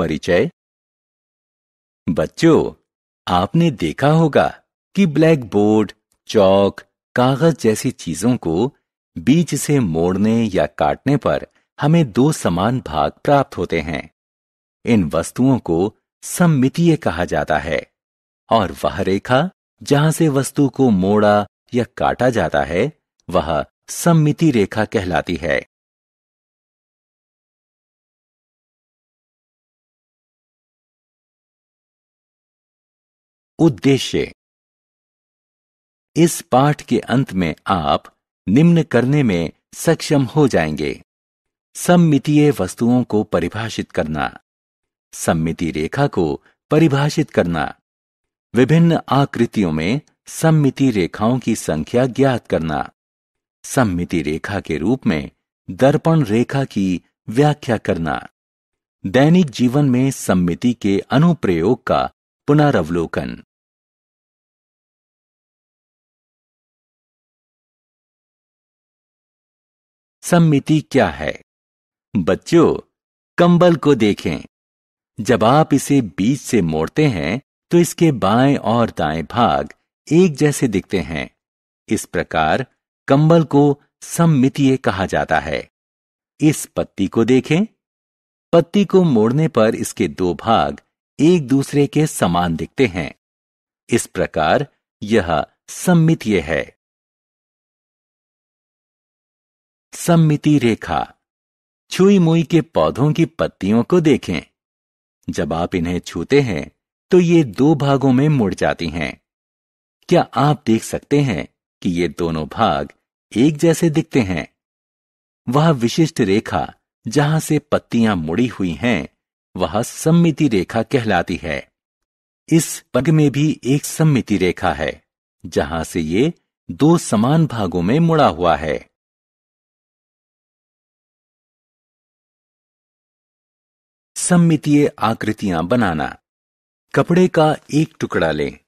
परिचय? बच्चों, आपने देखा होगा कि ब्लैक बोर्ड चौक, कागज़ जैसी चीज़ों को बीच से मोड़ने या काटने पर हमें दो समान भाग प्राप्त होते हैं। इन वस्तुओं को सममितीय कहा जाता है और वह रेखा जहाँ से वस्तु को मोड़ा या काटा जाता है, वह सममिति रेखा कहलाती है। उद्देश्य। इस पाठ के अंत में आप निम्न करने में सक्षम हो जाएँगे। सममितीय वस्तुओं को परिभाषित करना। सम्मिति रेखा को परिभाषित करना। विभिन्न आकृतियों में सम्मिति रेखाओं की संख्या ज्ञात करना। सम्मिति रेखा के रूप में दर्पण रेखा की व्याख्या करना। दैनिक जीवन में सम्मिति के अनुप्रयोग का पुनरावलोकन। सम्मिति क्या है? बच्चों, कंबल को देखें। जब आप इसे बीच से मोड़ते हैं तो इसके बाएँ और दाएँ भाग एक जैसे दिखते हैं। इस प्रकार कंबल को सममितीय कहा जाता है। इस पत्ती को देखें। पत्ती को मोड़ने पर इसके दो भाग एक दूसरे के समान दिखते हैं। इस प्रकार यह सममितीय है। सममिति रेखा। छुई मुई के पौधों की पत्तियों को देखें। जब आप इन्हें छूते हैं तो ये दो भागों में मुड़ जाती हैं। क्या आप देख सकते हैं कि ये दोनों भाग एक जैसे दिखते हैं? वह विशिष्ट रेखा जहाँ से पत्तियाँ मुड़ी हुई हैं, वह सम्मिति रेखा कहलाती है। इस पग में भी एक सम्मिति रेखा है, जहाँ से ये दो समान भागों में मुड़ा हुआ है। सम्मितीय आकृतियाँ बनाना। कपड़े का एक टुकड़ा लें।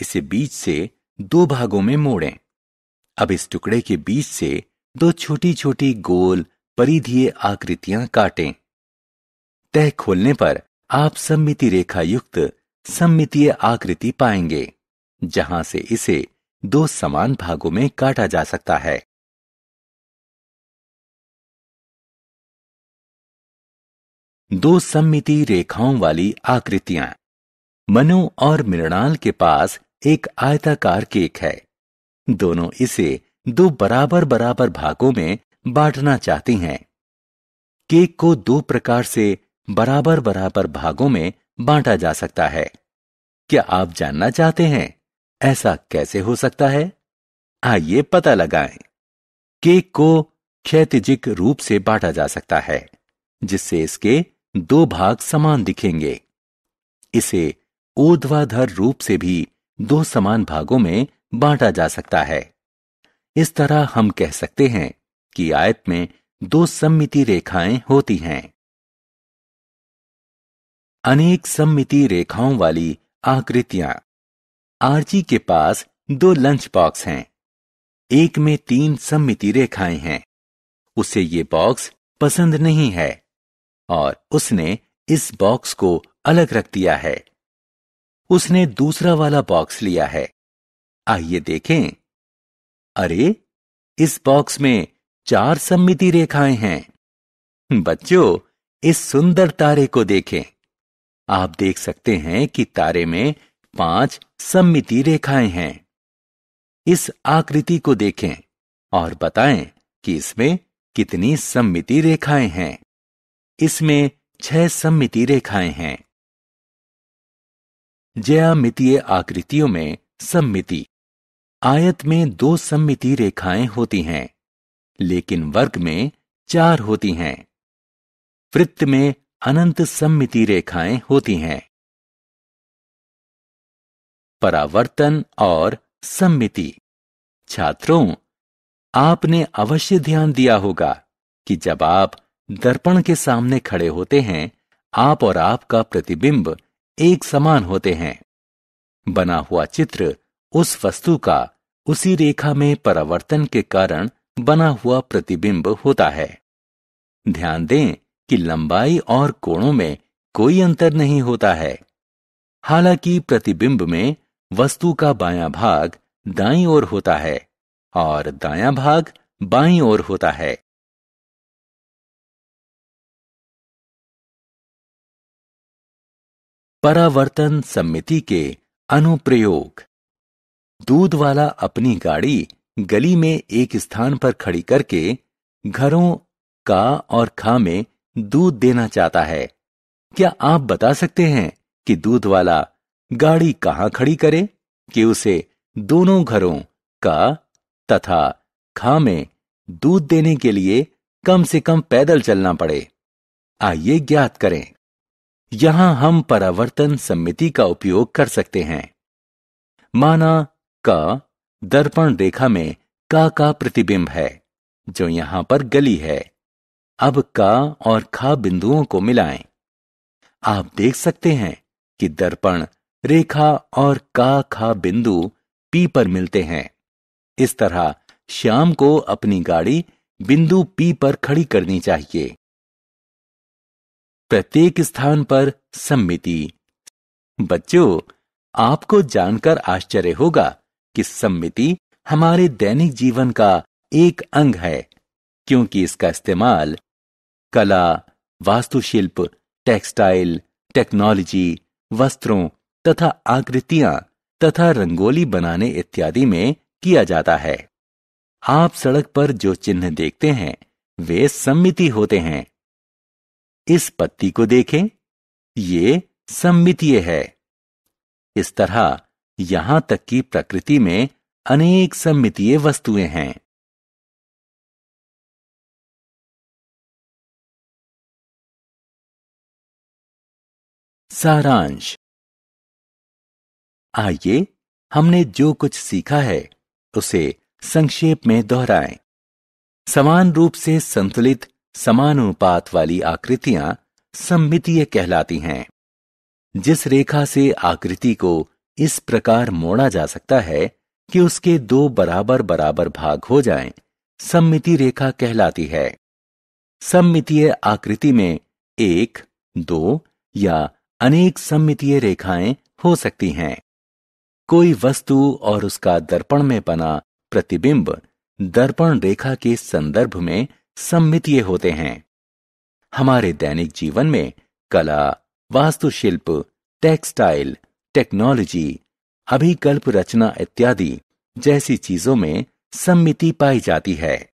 इसे बीच से दो भागों में मोड़ें। अब इस टुकड़े के बीच से दो छोटी छोटी गोल परिधीय आकृतियाँ काटें। तह खोलने पर आप सम्मिति रेखा युक्त सम्मितीय आकृति पाएँगे, जहाँ से इसे दो समान भागों में काटा जा सकता है। दो सम्मिति रेखाओं वाली आकृतियाँ। मनु और मृणाल के पास एक आयताकार केक है। दोनों इसे दो बराबर बराबर भागों में बांटना चाहती हैं। केक को दो प्रकार से बराबर बराबर भागों में बांटा जा सकता है। क्या आप जानना चाहते हैं? ऐसा कैसे हो सकता है? आइए पता लगाएँ। केक को क्षैतिजिक रूप से बांटा जा सकता है, जिससे इसके दो भाग समान दिखेंगे। इसे ऊर्ध्वाधर रूप से भी दो समान भागों में बांटा जा सकता है। इस तरह हम कह सकते हैं कि आयत में दो सम्मिति रेखाएँ होती हैं। अनेक सम्मिति रेखाओं वाली आकृतियाँ। आरजी के पास दो लंच बॉक्स हैं। एक में तीन सम्मिति रेखाएँ हैं। उसे ये बॉक्स पसंद नहीं है। और उसने इस बॉक्स को अलग रख दिया है। उसने दूसरा वाला बॉक्स लिया है। आइए देखें। अरे, इस बॉक्स में चार सम्मिति रेखाएँ हैं। बच्चों, इस सुंदर तारे को देखें। आप देख सकते हैं कि तारे में पाँच सम्मिति रेखाएँ हैं। इस आकृति को देखें और बताएँ कि इसमें कितनी सम्मिति रेखाएँ हैं। इसमें छह सम्मिति रेखाएँ हैं। ज्यामितीय आकृतियों में सम्मिति। आयत में दो सम्मिति रेखाएँ होती हैं, लेकिन वर्ग में चार होती हैं। वृत्त में अनंत सम्मिति रेखाएँ होती हैं। परावर्तन और सम्मिति। छात्रों, आपने अवश्य ध्यान दिया होगा कि जब आप दर्पण के सामने खड़े होते हैं, आप और आपका प्रतिबिंब एक समान होते हैं। बना हुआ चित्र उस वस्तु का उसी रेखा में परावर्तन के कारण बना हुआ प्रतिबिंब होता है। ध्यान दें कि लंबाई और कोणों में कोई अंतर नहीं होता है। हालाँकि प्रतिबिंब में वस्तु का बायां भाग दाईं ओर होता है और दायां भाग बाईं ओर होता है। परावर्तन सम्मिति के अनुप्रयोग। दूध वाला अपनी गाड़ी गली में एक स्थान पर खड़ी करके घरों का और खा में दूध देना चाहता है। क्या आप बता सकते हैं कि दूध वाला गाड़ी कहाँ खड़ी करे कि उसे दोनों घरों का तथा खा में दूध देने के लिए कम से कम पैदल चलना पड़े? आइए ज्ञात करें। यहाँ हम परावर्तन सम्मिति का उपयोग कर सकते हैं। माना, का, दर्पण रेखा में का का प्रतिबिंब है, जो यहाँ पर गली है। अब का और खा बिंदुओं को मिलाएँ। आप देख सकते हैं कि दर्पण, रेखा और का खा बिंदु पी पर मिलते हैं। इस तरह श्याम को अपनी गाड़ी बिंदु पी पर खड़ी करनी चाहिए। प्रत्येक स्थान पर सम्मिति। बच्चों, आपको जानकर आश्चर्य होगा कि सम्मिति हमारे दैनिक जीवन का एक अंग है, क्योंकि इसका इस्तेमाल कला, वास्तुशिल्प, टेक्सटाइल, टेक्नोलॉजी, वस्त्रों तथा आकृतियाँ तथा रंगोली बनाने इत्यादि में किया जाता है। आप सड़क पर जो चिन्ह देखते हैं, वे सम्मिति होते हैं। इस पत्ती को देखें। ये सम्मितीय है। इस तरह यहाँ तक कि प्रकृति में अनेक सम्मितीय वस्तुएँ हैं। सारांश। आइए हमने जो कुछ सीखा है, उसे संक्षेप में दोहराएँ। समान रूप से संतुलित समानुपात वाली आकृतियाँ सम्मितीय कहलाती हैं। जिस रेखा से आकृति को इस प्रकार मोड़ा जा सकता है कि उसके दो बराबर बराबर भाग हो जाएँ, सम्मिति रेखा कहलाती है। सम्मितीय आकृति में एक दो या अनेक सम्मितीय रेखाएँ हो सकती हैं। कोई वस्तु और उसका दर्पण में बना प्रतिबिंब दर्पण रेखा के संदर्भ में सम्मितीय होते हैं। हमारे दैनिक जीवन में कला, वास्तुशिल्प, टेक्सटाइल, टेक्नोलॉजी, अभिकल्प रचना इत्यादि जैसी चीज़ों में सम्मिति पाई जाती है।